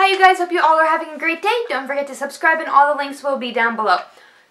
Hi you guys, hope you all are having a great day. Don't forget to subscribe and all the links will be down below.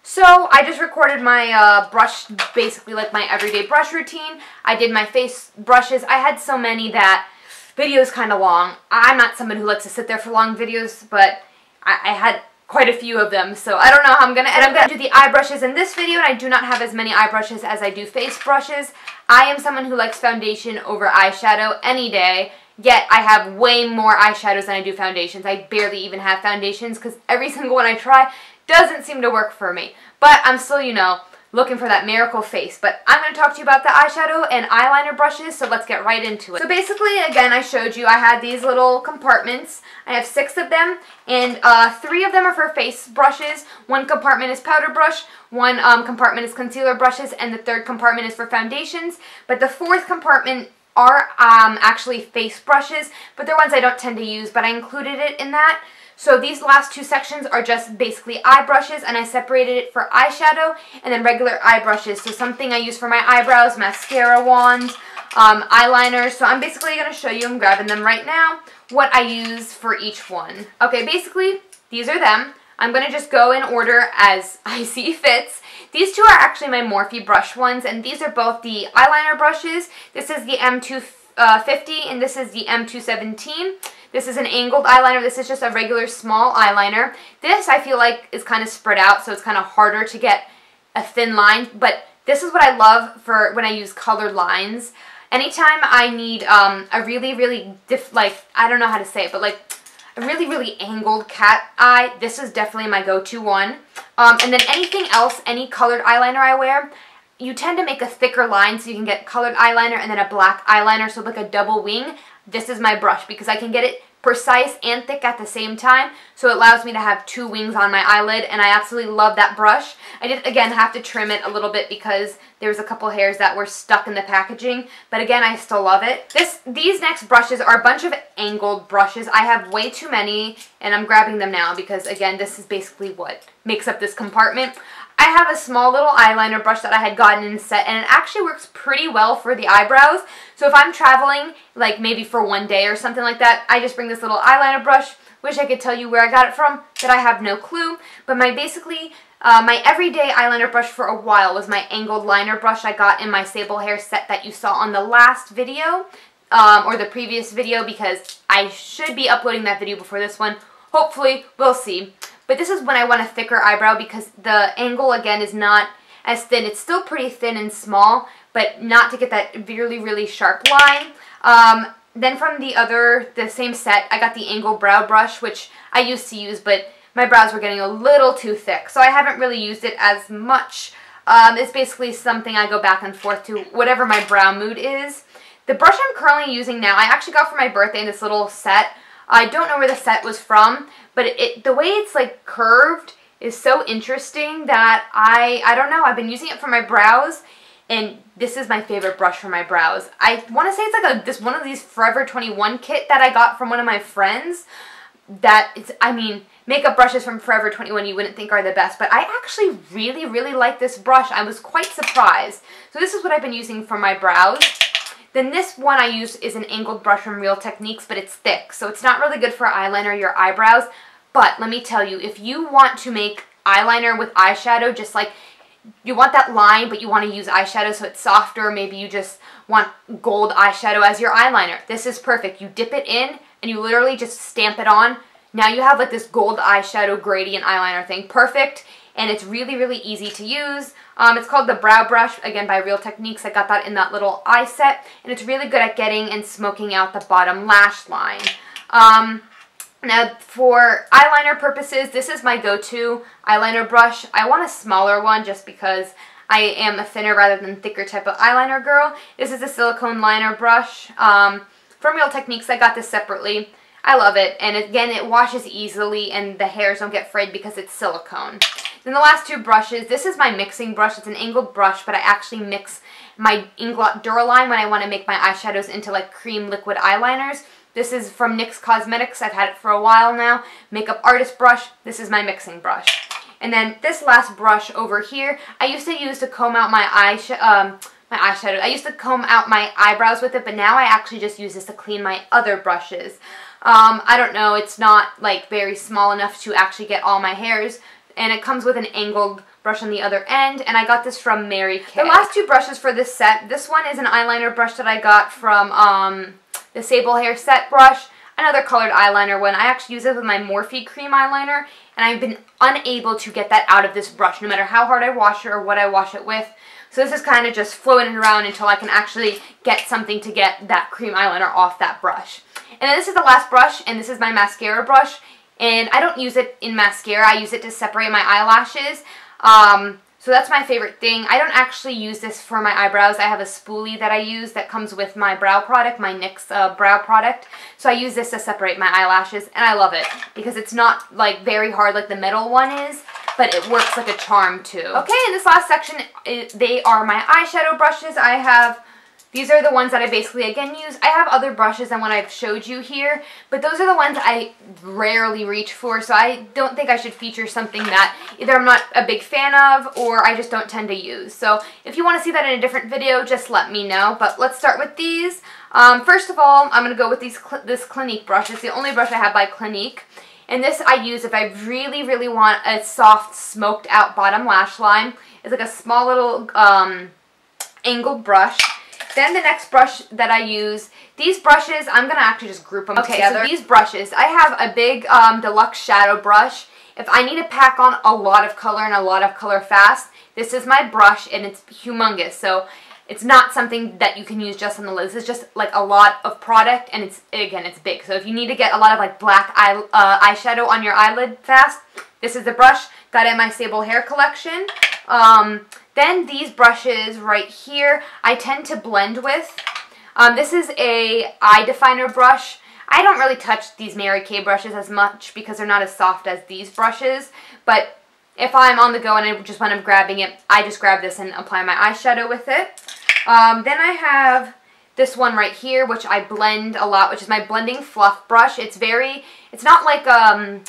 So, I just recorded my uh, brush, basically like my everyday brush routine. I did my face brushes. I had so many that video is kind of long. I'm not someone who likes to sit there for long videos, but I, I had quite a few of them, so I don't know how I'm gonna, and I'm gonna do the eye brushes in this video, and I do not have as many eye brushes as I do face brushes. I am someone who likes foundation over eyeshadow any day, yet I have way more eyeshadows than I do foundations. I barely even have foundations, because every single one I try doesn't seem to work for me. But I'm still, you know, looking for that miracle face. But I'm going to talk to you about the eyeshadow and eyeliner brushes, so let's get right into it. So basically, again, I showed you I had these little compartments. I have six of them, and uh, three of them are for face brushes. One compartment is powder brush, one um, compartment is concealer brushes, and the third compartment is for foundations. But the fourth compartment are um, actually face brushes, but they're ones I don't tend to use, but I included it in that. So these last two sections are just basically eye brushes and I separated it for eyeshadow and then regular eye brushes. So something I use for my eyebrows, mascara wand, um, eyeliner. So I'm basically going to show you, I'm grabbing them right now, what I use for each one. Okay, basically these are them. I'm going to just go in order as I see fits. These two are actually my Morphe brush ones, and these are both the eyeliner brushes. This is the M250, uh, and this is the M217. This is an angled eyeliner. This is just a regular small eyeliner. This I feel like is kind of spread out, so it's kind of harder to get a thin line, but this is what I love for when I use colored lines. Anytime I need um, a really, really, like, I don't know how to say it, but like a really, really angled cat eye, this is definitely my go-to one. Um, and then anything else, any colored eyeliner I wear, you tend to make a thicker line so you can get colored eyeliner and then a black eyeliner, so like a double wing this is my brush because I can get it precise and thick at the same time so it allows me to have two wings on my eyelid and I absolutely love that brush. I did again have to trim it a little bit because there was a couple hairs that were stuck in the packaging but again I still love it. This These next brushes are a bunch of angled brushes. I have way too many and I'm grabbing them now because again this is basically what makes up this compartment. I have a small little eyeliner brush that I had gotten in set and it actually works pretty well for the eyebrows. So if I'm traveling, like maybe for one day or something like that, I just bring this little eyeliner brush. Wish I could tell you where I got it from, but I have no clue. But my basically, uh, my everyday eyeliner brush for a while was my angled liner brush I got in my Sable Hair set that you saw on the last video. Um, or the previous video because I should be uploading that video before this one. Hopefully, we'll see. But this is when I want a thicker eyebrow because the angle, again, is not as thin. It's still pretty thin and small, but not to get that really, really sharp line. Um, then from the other, the same set, I got the angle brow brush, which I used to use, but my brows were getting a little too thick, so I haven't really used it as much. Um, it's basically something I go back and forth to, whatever my brow mood is. The brush I'm currently using now, I actually got for my birthday in this little set. I don't know where the set was from, but it, the way it's like curved is so interesting that I, I don't know, I've been using it for my brows and this is my favorite brush for my brows. I want to say it's like a this one of these Forever 21 kit that I got from one of my friends that it's, I mean, makeup brushes from Forever 21 you wouldn't think are the best, but I actually really, really like this brush. I was quite surprised. So this is what I've been using for my brows. Then this one I use is an angled brush from Real Techniques, but it's thick, so it's not really good for eyeliner or your eyebrows. But let me tell you, if you want to make eyeliner with eyeshadow, just like you want that line, but you want to use eyeshadow so it's softer, maybe you just want gold eyeshadow as your eyeliner. This is perfect. You dip it in and you literally just stamp it on. Now you have like this gold eyeshadow gradient eyeliner thing. Perfect and it's really, really easy to use. Um, it's called the Brow Brush, again by Real Techniques. I got that in that little eye set, and it's really good at getting and smoking out the bottom lash line. Um, now, for eyeliner purposes, this is my go-to eyeliner brush. I want a smaller one just because I am a thinner rather than thicker type of eyeliner girl. This is a silicone liner brush. Um, from Real Techniques, I got this separately. I love it, and again, it washes easily, and the hairs don't get frayed because it's silicone. Then the last two brushes, this is my mixing brush. It's an angled brush, but I actually mix my Inglot Duraline when I want to make my eyeshadows into like cream liquid eyeliners. This is from NYX Cosmetics. I've had it for a while now. Makeup Artist brush. This is my mixing brush. And then this last brush over here, I used to use to comb out my eye, um, my eyeshadow. I used to comb out my eyebrows with it, but now I actually just use this to clean my other brushes. Um, I don't know, it's not like very small enough to actually get all my hairs, and it comes with an angled brush on the other end, and I got this from Mary Kay. The last two brushes for this set, this one is an eyeliner brush that I got from um, the Sable Hair Set brush, another colored eyeliner one. I actually use it with my Morphe cream eyeliner, and I've been unable to get that out of this brush, no matter how hard I wash it or what I wash it with. So this is kind of just floating around until I can actually get something to get that cream eyeliner off that brush. And then this is the last brush, and this is my mascara brush. And I don't use it in mascara, I use it to separate my eyelashes. Um, so that's my favorite thing. I don't actually use this for my eyebrows. I have a spoolie that I use that comes with my brow product, my NYX uh, brow product. So I use this to separate my eyelashes, and I love it because it's not like very hard like the metal one is, but it works like a charm too. Okay, in this last section, it, they are my eyeshadow brushes. I have these are the ones that I basically, again, use. I have other brushes than what I've showed you here, but those are the ones I rarely reach for, so I don't think I should feature something that either I'm not a big fan of or I just don't tend to use. So if you want to see that in a different video, just let me know. But let's start with these. Um, first of all, I'm going to go with these this Clinique brush. It's the only brush I have by Clinique. And this I use if I really, really want a soft, smoked out bottom lash line. It's like a small little um, angled brush. Then the next brush that I use, these brushes, I'm going to actually just group them okay, together. Okay, so these brushes, I have a big um, deluxe shadow brush. If I need to pack on a lot of color and a lot of color fast, this is my brush and it's humongous. So it's not something that you can use just on the lid. This is just like a lot of product and it's, again, it's big. So if you need to get a lot of like black eye, uh, eyeshadow on your eyelid fast, this is the brush. Got in my Sable Hair collection. Um, then these brushes right here, I tend to blend with. Um, this is a eye definer brush. I don't really touch these Mary Kay brushes as much because they're not as soft as these brushes, but if I'm on the go and I just want to grabbing it, I just grab this and apply my eyeshadow with it. Um, then I have this one right here, which I blend a lot, which is my blending fluff brush. It's very, it's not like um,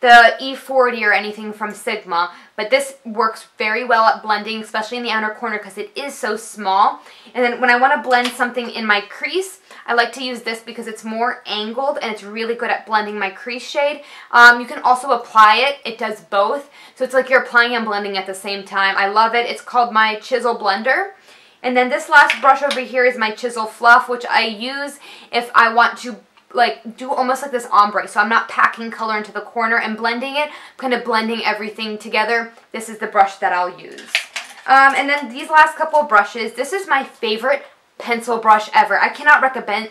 the E40 or anything from Sigma, but this works very well at blending, especially in the outer corner because it is so small. And then when I want to blend something in my crease, I like to use this because it's more angled and it's really good at blending my crease shade. Um, you can also apply it. It does both. So it's like you're applying and blending at the same time. I love it. It's called my Chisel Blender. And then this last brush over here is my Chisel Fluff, which I use if I want to like do almost like this ombre. So I'm not packing color into the corner and blending it. I'm kind of blending everything together. This is the brush that I'll use. Um, and then these last couple brushes, this is my favorite pencil brush ever. I cannot recommend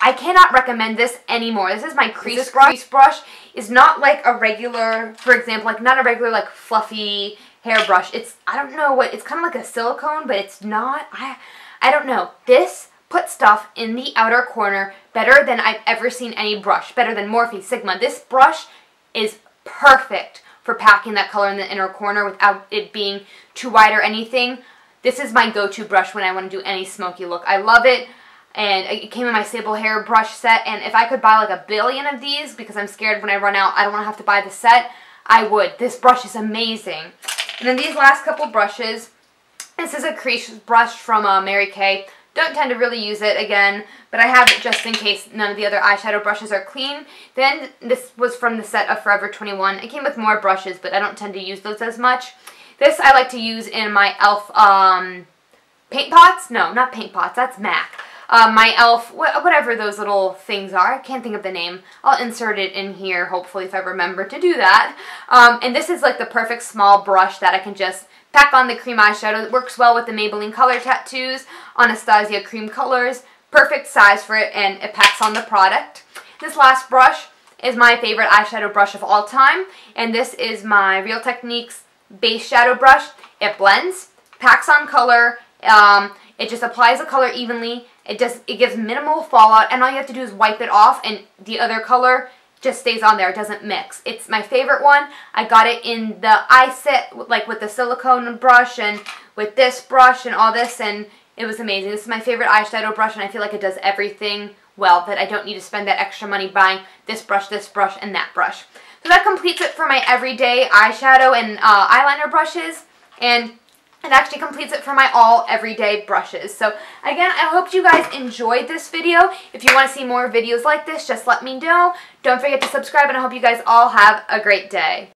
I cannot recommend this anymore. This is my crease this brush. crease brush is not like a regular, for example, like not a regular like fluffy hairbrush. It's, I don't know what, it's kind of like a silicone, but it's not. I, I don't know. This put stuff in the outer corner better than I've ever seen any brush, better than Morphe Sigma. This brush is perfect for packing that color in the inner corner without it being too wide or anything. This is my go-to brush when I want to do any smoky look. I love it and it came in my Sable Hair brush set and if I could buy like a billion of these because I'm scared when I run out I don't want to have to buy the set, I would. This brush is amazing. And then these last couple brushes, this is a crease brush from uh, Mary Kay. Don't tend to really use it again, but I have it just in case none of the other eyeshadow brushes are clean. Then this was from the set of Forever 21. It came with more brushes, but I don't tend to use those as much. This I like to use in my e.l.f. Um, paint pots. No, not paint pots. That's MAC. Uh, my e.l.f., wh whatever those little things are. I can't think of the name. I'll insert it in here, hopefully, if I remember to do that. Um, and this is like the perfect small brush that I can just Pack on the cream eyeshadow. It works well with the Maybelline Color Tattoos, Anastasia Cream Colors. Perfect size for it and it packs on the product. This last brush is my favorite eyeshadow brush of all time. And this is my Real Techniques base shadow brush. It blends, packs on color, um, it just applies the color evenly. It just it gives minimal fallout and all you have to do is wipe it off and the other color just stays on there. It doesn't mix. It's my favorite one. I got it in the eye set, like with the silicone brush and with this brush and all this, and it was amazing. This is my favorite eyeshadow brush, and I feel like it does everything well, that I don't need to spend that extra money buying this brush, this brush, and that brush. So that completes it for my everyday eyeshadow and uh, eyeliner brushes. And It actually completes it for my all everyday brushes. So again, I hope you guys enjoyed this video. If you want to see more videos like this, just let me know. Don't forget to subscribe and I hope you guys all have a great day.